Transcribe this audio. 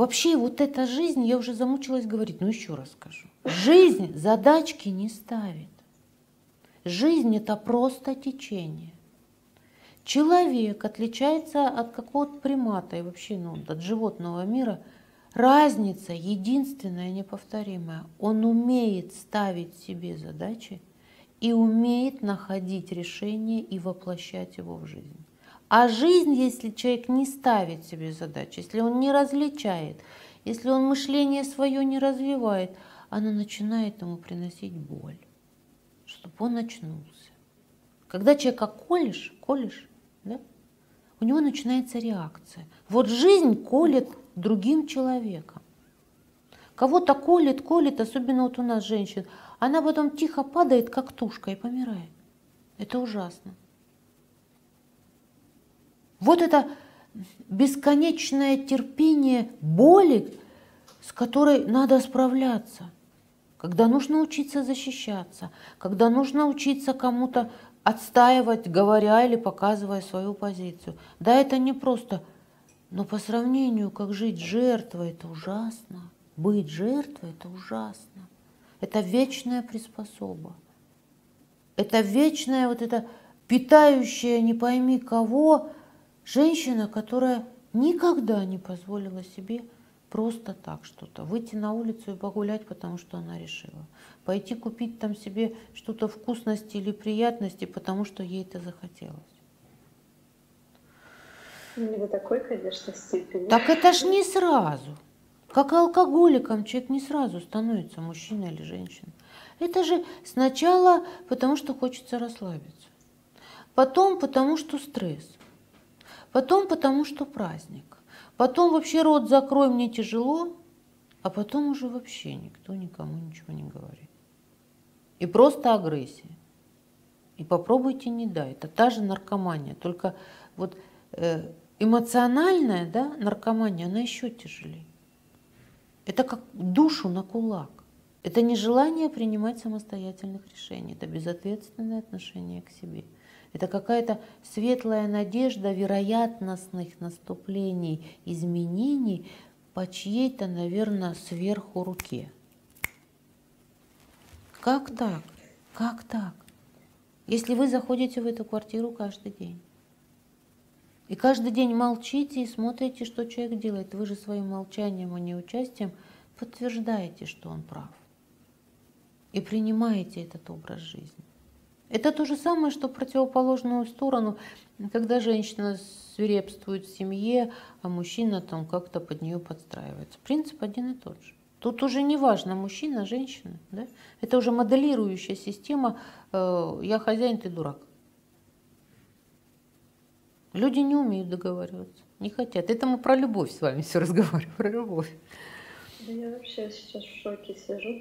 Вообще вот эта жизнь, я уже замучилась говорить, но еще раз скажу. Жизнь задачки не ставит. Жизнь это просто течение. Человек отличается от какого-то примата и вообще ну, от животного мира. Разница единственная, неповторимая. Он умеет ставить себе задачи и умеет находить решение и воплощать его в жизнь. А жизнь, если человек не ставит себе задачи, если он не различает, если он мышление свое не развивает, она начинает ему приносить боль, чтобы он очнулся. Когда человека колешь, колешь, да, у него начинается реакция. Вот жизнь колет другим человеком. Кого-то колет, колет, особенно вот у нас женщин. Она потом тихо падает, как тушка, и помирает. Это ужасно. Вот это бесконечное терпение боли, с которой надо справляться, когда нужно учиться защищаться, когда нужно учиться кому-то отстаивать, говоря или показывая свою позицию. Да, это не просто, но по сравнению, как жить жертвой, это ужасно. Быть жертвой – это ужасно. Это вечная приспособа. Это вечная вот эта питающая не пойми кого Женщина, которая никогда не позволила себе просто так что-то. Выйти на улицу и погулять, потому что она решила. Пойти купить там себе что-то вкусности или приятности, потому что ей это захотелось. Не до такой, конечно, степени. Так это ж не сразу. Как алкоголиком человек не сразу становится мужчина или женщина. Это же сначала потому, что хочется расслабиться. Потом потому, что стресс. Потом потому, что праздник. Потом вообще рот закрой, мне тяжело. А потом уже вообще никто никому ничего не говорит. И просто агрессия. И попробуйте не да. Это та же наркомания. Только вот э, эмоциональная да, наркомания, она еще тяжелее. Это как душу на кулак. Это нежелание принимать самостоятельных решений. Это безответственное отношение к себе. Это какая-то светлая надежда вероятностных наступлений, изменений по чьей-то, наверное, сверху руке. Как так? Как так? Если вы заходите в эту квартиру каждый день, и каждый день молчите и смотрите, что человек делает, вы же своим молчанием, а не участием подтверждаете, что он прав. И принимаете этот образ жизни. Это то же самое, что противоположную сторону, когда женщина свирепствует в семье, а мужчина там как-то под нее подстраивается. Принцип один и тот же. Тут уже не важно, мужчина, женщина. Да? Это уже моделирующая система э, «я хозяин, ты дурак». Люди не умеют договариваться, не хотят. Это мы про любовь с вами все разговариваем, про любовь. Да я вообще сейчас в шоке сижу,